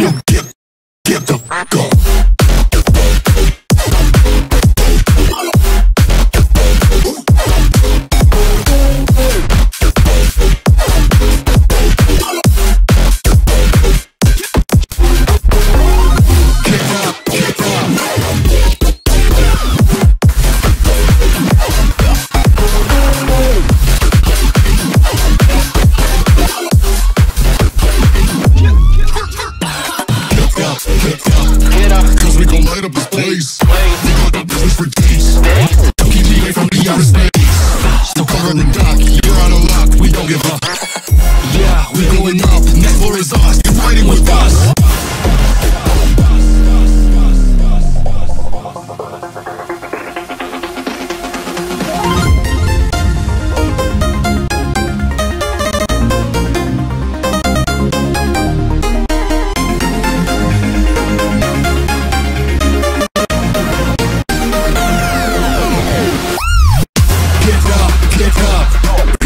black get, get the fuck up. giving up, never is us, you fighting with us. Get up, get up.